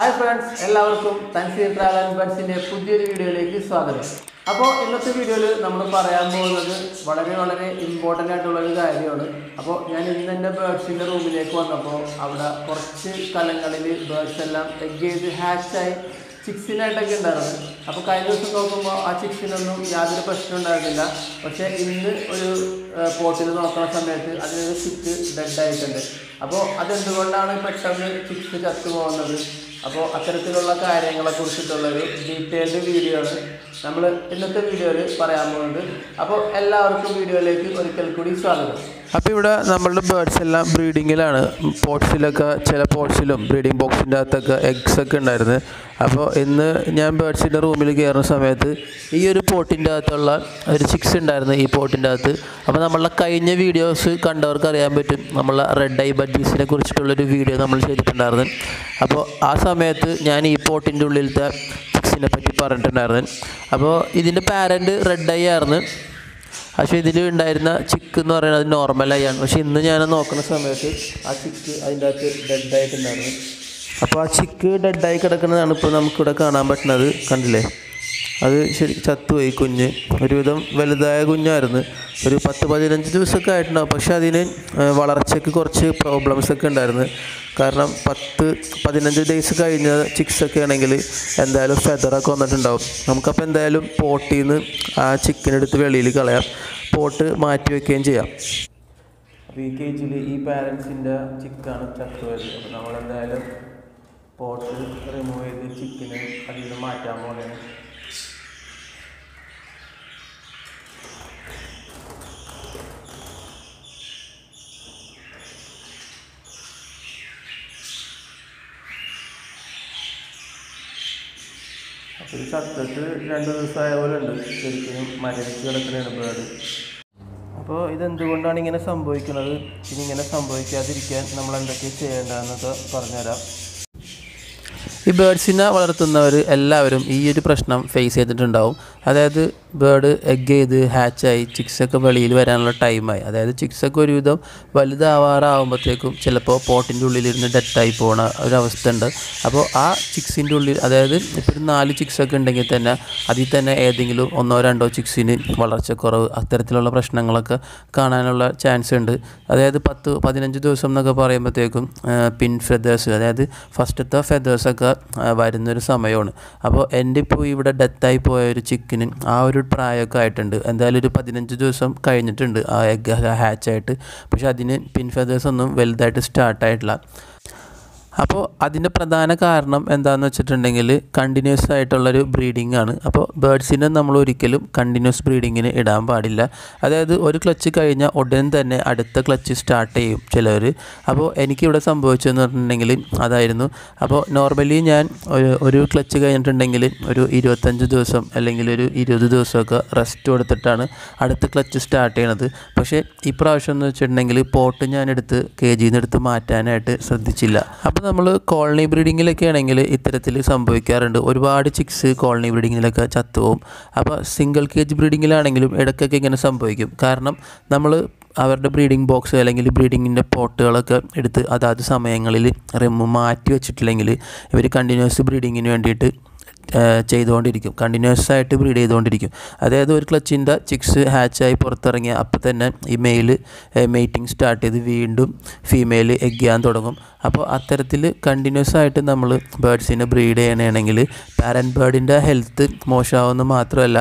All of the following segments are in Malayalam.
ഹായ് ഫ്രണ്ട്സ് എല്ലാവർക്കും തൻസീർ ട്രാവൽ ആൻഡ് ബഡ്സിന്റെ പുതിയൊരു വീഡിയോയിലേക്ക് സ്വാഗതം. അപ്പോൾ ഇന്നത്തെ വീഡിയോയിൽ നമ്മൾ പറയാൻ പോകുന്നത് വളരെ വളരെ ഇമ്പോർട്ടന്റ് ആയിട്ടുള്ള ഒരു കാര്യമാണ്. അപ്പോൾ ഞാൻ ഇന്ന് എന്റെ ബേഡ്സിന്റെ റൂമിലേക്ക് വന്നപ്പോൾ അവിടെ കുറച്ച് സ്ഥലങ്ങളിൽ ബേഡ്സ് എല്ലാം എഗ് ചെയ്ത് ഹാച്ചായി ചിക്സിനായിട്ടൊക്കെ ഉണ്ടായിരുന്നു. അപ്പോൾ കഴിഞ്ഞ ദിവസം നോക്കുമ്പോൾ ആ ചിക്സിനൊന്നും യാതൊരു പ്രശ്നം ഉണ്ടായിരുന്നില്ല. പക്ഷേ ഇന്ന് ഒരു പോട്ടിൽ നോക്കുന്ന സമയത്ത് അതിനൊരു ചിക്ക് ഡെഡ് ആയിട്ടുണ്ട്. അപ്പോൾ അതെന്തുകൊണ്ടാണ് പെട്ടെന്ന് ചിക്സ് ചത്തു പോകുന്നത് അപ്പോൾ അത്തരത്തിലുള്ള കാര്യങ്ങളെ കുറിച്ചിട്ടുള്ളൊരു ഡീറ്റെയിൽഡ് വീഡിയോ ആണ് നമ്മൾ ഇന്നത്തെ വീഡിയോയിൽ പറയാൻ പോകുന്നത്. അപ്പോൾ എല്ലാവർക്കും വീഡിയോയിലേക്ക് ഒരിക്കൽ കൂടി സ്വാഗതം. അപ്പോൾ ഇവിടെ നമ്മളുടെ ബേർഡ്സ് എല്ലാം ബ്രീഡിങ്ങിലാണ് പോട്ട്സിലൊക്കെ ചില പോട്ട്സിലും ബ്രീഡിംഗ് ബോക്സിന്റെ അകത്തൊക്കെ എഗ്സ് ഒക്കെ ഉണ്ടായിരുന്നു. അപ്പോൾ ഇന്ന് ഞാൻ ബേർഡ്സിന്റെ റൂമിൽ കയറുന്ന സമയത്ത് ഈ ഒരു പോട്ടിന്റെ അകത്തുള്ള ഒരു ചിക്സ് ഉണ്ടായിരുന്നു ഈ പോട്ടിന്റെ അകത്ത്. അപ്പോൾ നമ്മളുടെ കഴിഞ്ഞ വീഡിയോസ് കണ്ടവർക്ക് അറിയാൻ പറ്റും. നമ്മളെ റെഡ് ഐ ബഡ്ജീസിനെ കുറിച്ചിട്ടുള്ളൊരു വീഡിയോ നമ്മൾ ചെയ്തിട്ടുണ്ടായിരുന്നു. അപ്പോൾ ആ സമയത്ത് ഞാൻ ഈ പോട്ടിന്റെ ഉള്ളിലത്തെ ചിക്സിനെ പറ്റി പറഞ്ഞിട്ടുണ്ടായിരുന്നു. അപ്പോൾ ഇതിന്റെ പാരന്റ് റെഡ് ഐ ആയിരുന്നു. പക്ഷേ ഇതിൽ ഉണ്ടായിരുന്ന ചിക്ക് എന്ന് പറയുന്നത് നോർമലായാണ് പക്ഷേ ഇന്ന് ഞാൻ നോക്കുന്ന സമയത്ത് ആ ചിക്ക് അതിന്റെ അകത്ത് ഡെഡായിട്ടുണ്ടായിരുന്നു അപ്പോൾ ആ ചിക്ക് ഡെഡായി കിടക്കുന്നതാണ് ഇപ്പോൾ നമുക്കിവിടെ കാണാൻ പറ്റുന്നത്. കണ്ടില്ലേ? അത് ശരി ചത്തുപോയി കുഞ്ഞ്. ഒരുവിധം വലുതായ കുഞ്ഞായിരുന്നു. ഒരു പത്ത് പതിനഞ്ച് ദിവസമൊക്കെ ആയിട്ടുണ്ടാവും. പക്ഷേ അതിന് വളർച്ചയ്ക്ക് കുറച്ച് പ്രോബ്ലംസ് ഒക്കെ ഉണ്ടായിരുന്നു. കാരണം പത്ത് പതിനഞ്ച് ഡേയ്സ് കഴിഞ്ഞ ചിക്സ് ഒക്കെ ആണെങ്കിൽ എന്തായാലും ഫെദറൊക്കെ വന്നിട്ടുണ്ടാവും. നമുക്കപ്പോൾ എന്തായാലും പോട്ടിൽ നിന്ന് ആ ചിക്കനെടുത്ത് വെളിയിൽ കളയാം. പോട്ട് മാറ്റി വെക്കുകയും ചെയ്യാം. അപ്പോൾ ഈ കേജിൽ ഈ പാരൻസിന്റെ ചിക്കാണ് ചത്തുപോയത്. അപ്പോൾ നമ്മളെന്തായാലും പോട്ട് റിമൂവ് ചെയ്ത് ചിക്കന് അതിൽ നിന്ന് മാറ്റാൻ പോലെയാണ് അപ്പോൾ ചത്തത്ത് രണ്ട് ദിവസമായ പോലെ ഉണ്ട്. ശരിക്കും മരവിച്ച് കിടക്കുന്നതാണ് ബേർഡ് അപ്പോൾ ഇതെന്തുകൊണ്ടാണ് ഇങ്ങനെ സംഭവിക്കുന്നത്? ഇനി ഇങ്ങനെ സംഭവിക്കാതിരിക്കാൻ നമ്മൾ എന്തൊക്കെ ചെയ്യേണ്ടതെന്നൊക്കെ പറഞ്ഞുതരാം. ഈ ബേഡ്സിനെ വളർത്തുന്നവർ എല്ലാവരും ഈ ഒരു പ്രശ്നം ഫേസ് ചെയ്തിട്ടുണ്ടാവും. അതായത് ബേർഡ് എഗ് ചെയ്ത് ഹാച്ചായി ചിക്സൊക്കെ വെളിയിൽ വരാനുള്ള ടൈമായി അതായത് ചിക്സൊക്കെ ഒരുവിധം വലുതാവാറാകുമ്പോഴത്തേക്കും ചിലപ്പോൾ പോട്ടിന്റെ ഉള്ളിലിരുന്ന് ഡെറ്റായി പോകുന്ന ഒരവസ്ഥ ഉണ്ട് അപ്പോൾ ആ ചിക്സിന്റെ ഉള്ളിൽ അതായത് ഇപ്പോൾ ഒരു നാല് ചിക്സൊക്കെ ഉണ്ടെങ്കിൽ തന്നെ അതിൽ തന്നെ ഏതെങ്കിലും ഒന്നോ രണ്ടോ ചിക്സിന് വളർച്ചക്കുറവ് അത്തരത്തിലുള്ള പ്രശ്നങ്ങളൊക്കെ കാണാനുള്ള ചാൻസ് ഉണ്ട്. അതായത് പത്ത് പതിനഞ്ച് ദിവസം എന്നൊക്കെ പറയുമ്പോഴത്തേക്കും പിൻ ഫെദേഴ്സ് അതായത് ഫസ്റ്റത്തെ ഫെദേഴ്സൊക്കെ വരുന്നൊരു സമയമാണ്. അപ്പോൾ എന്റെ ഇപ്പോൾ ഇവിടെ ഡെത്തായി പോയ ഒരു ചിക്കന് ആ ഒരു പ്രായമൊക്കെ ആയിട്ടുണ്ട്. എന്തായാലും ഒരു പതിനഞ്ച് ദിവസം കഴിഞ്ഞിട്ടുണ്ട് ആ എഗ് ഹാച്ചായിട്ട് പക്ഷെ അതിന് പിൻ ഫെദേഴ്സ് ഒന്നും വലുതായിട്ട് സ്റ്റാർട്ടായിട്ടില്ല അപ്പോൾ അതിന്റെ പ്രധാന കാരണം എന്താണെന്ന് വെച്ചിട്ടുണ്ടെങ്കിൽ കണ്ടിന്യൂസ് ആയിട്ടുള്ളൊരു ബ്രീഡിംഗ് ആണ്. അപ്പോൾ ബേഡ്സിനെ നമ്മൾ ഒരിക്കലും കണ്ടിന്യൂസ് ബ്രീഡിങ്ങിന് ഇടാൻ പാടില്ല. അതായത് ഒരു ക്ലച്ച് കഴിഞ്ഞാൽ ഉടൻ തന്നെ അടുത്ത ക്ലച്ച് സ്റ്റാർട്ട് ചെയ്യും ചിലർ അപ്പോൾ എനിക്കിവിടെ സംഭവിച്ചതെന്ന് പറഞ്ഞിട്ടുണ്ടെങ്കിൽ അതായിരുന്നു. അപ്പോൾ നോർമലി ഞാൻ ഒരു ഒരു ക്ലച്ച് കഴിഞ്ഞിട്ടുണ്ടെങ്കിൽ ഒരു ഇരുപത്തഞ്ച് ദിവസം അല്ലെങ്കിൽ ഒരു ഇരുപത് ദിവസമൊക്കെ റെസ്റ്റ് കൊടുത്തിട്ടാണ് അടുത്ത ക്ലച്ച് സ്റ്റാർട്ട് ചെയ്യണത്. പക്ഷേ ഇപ്രാവശ്യം എന്ന് വെച്ചിട്ടുണ്ടെങ്കിൽ പോട്ട് ഞാനെടുത്ത് കെ ജിയിൽ നിന്ന് എടുത്ത് മാറ്റാനായിട്ട് ശ്രദ്ധിച്ചില്ല. അപ്പോൾ നമ്മൾ കോളനി ബ്രീഡിങ്ങിലൊക്കെ ആണെങ്കിൽ ഇത്തരത്തിൽ സംഭവിക്കാറുണ്ട്. ഒരുപാട് ചിക്സ് കോളനി ബ്രീഡിങ്ങിലൊക്കെ ചത്തുപോകും അപ്പോൾ സിംഗിൾ കേജ് ബ്രീഡിങ്ങിലാണെങ്കിലും ഇടയ്ക്കൊക്കെ ഇങ്ങനെ സംഭവിക്കും. കാരണം നമ്മൾ അവരുടെ ബ്രീഡിംഗ് ബോക്സ് അല്ലെങ്കിൽ ബ്രീഡിങ്ങിന്റെ പോട്ടുകളൊക്കെ എടുത്ത് അതാത് സമയങ്ങളിൽ റിമ്മ് മാറ്റി വെച്ചിട്ടില്ലെങ്കിൽ ഇവർ കണ്ടിന്യൂസ് ബ്രീഡിങ്ങിന് വേണ്ടിയിട്ട് ചെയ്തുകൊണ്ടിരിക്കും. കണ്ടിന്യൂസ് ആയിട്ട് ബ്രീഡ് ചെയ്തുകൊണ്ടിരിക്കും. അതായത് ഒരു ക്ലച്ചിന്റെ ചിക്സ് ഹാച്ചായി പുറത്തിറങ്ങിയ അപ്പോൾ തന്നെ ഈ മെയിൽ മെയ്റ്റിംഗ് സ്റ്റാർട്ട് ചെയ്ത് വീണ്ടും ഫീമെയിൽ എഗ് ചെയ്യാൻ തുടങ്ങും. അപ്പോൾ അത്തരത്തിൽ കണ്ടിന്യൂസ് ആയിട്ട് നമ്മൾ ബേഡ്സിനെ ബ്രീഡ് ചെയ്യണമെങ്കിൽ പാരൻ ബേർഡിന്റെ ഹെൽത്ത് മോശമാവുമെന്ന് മാത്രമല്ല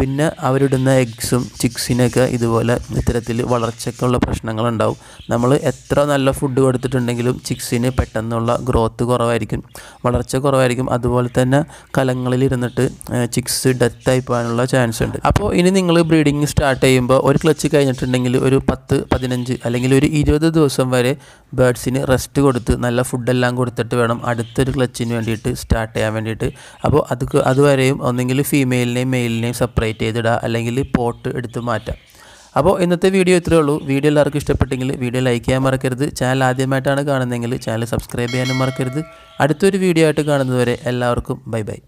പിന്നെ അവരിടുന്ന എഗ്സും ചിക്സിനൊക്കെ ഇതുപോലെ ഇത്തരത്തിൽ വളർച്ചയ്ക്കുള്ള പ്രശ്നങ്ങളുണ്ടാവും. നമ്മൾ എത്ര നല്ല ഫുഡ് കൊടുത്തിട്ടുണ്ടെങ്കിലും ചിക്സിന് പെട്ടെന്നുള്ള ഗ്രോത്ത് കുറവായിരിക്കും. വളർച്ച കുറവായിരിക്കും. അതുപോലെ തന്നെ കലങ്ങളിലിരുന്നിട്ട് ചിക്സ് ഡെത്തായി പോകാനുള്ള ചാൻസ് ഉണ്ട്. അപ്പോൾ ഇനി നിങ്ങൾ ബ്രീഡിങ് സ്റ്റാർട്ട് ചെയ്യുമ്പോൾ ഒരു ക്ലച്ച് കഴിഞ്ഞിട്ടുണ്ടെങ്കിൽ ഒരു പത്ത് പതിനഞ്ച് അല്ലെങ്കിൽ ഒരു ഇരുപത് ദിവസം വരെ ബേഡ്സിന് റെസ്റ്റ് കൊടുത്ത് നല്ല ഫുഡെല്ലാം കൊടുത്തിട്ട് വേണം അടുത്തൊരു ക്ലച്ചിന് വേണ്ടിയിട്ട് സ്റ്റാർട്ട് ചെയ്യാൻ വേണ്ടിയിട്ട്. അപ്പോൾ അത് അതുവരെയും ഒന്നെങ്കിൽ ഫീമെയിലിനെയും മെയിലിനെയും സെപ്പറേറ്റ് ചെയ്തിടുക അല്ലെങ്കിൽ പോട്ട് എടുത്ത് മാറ്റാം. അപ്പോൾ ഇന്നത്തെ വീഡിയോ ഇത്രയേ ഉള്ളൂ. വീഡിയോ എല്ലാവർക്കും ഇഷ്ടപ്പെട്ടെങ്കിൽ വീഡിയോ ലൈക്ക് ചെയ്യാൻ മറക്കരുത്. ചാനൽ ആദ്യമായിട്ടാണ് കാണുന്നതെങ്കിൽ ചാനൽ സബ്സ്ക്രൈബ് ചെയ്യാനും മറക്കരുത്. അടുത്തൊരു വീഡിയോ ആയിട്ട് കാണുന്നതുവരെ എല്ലാവർക്കും ബൈ ബൈ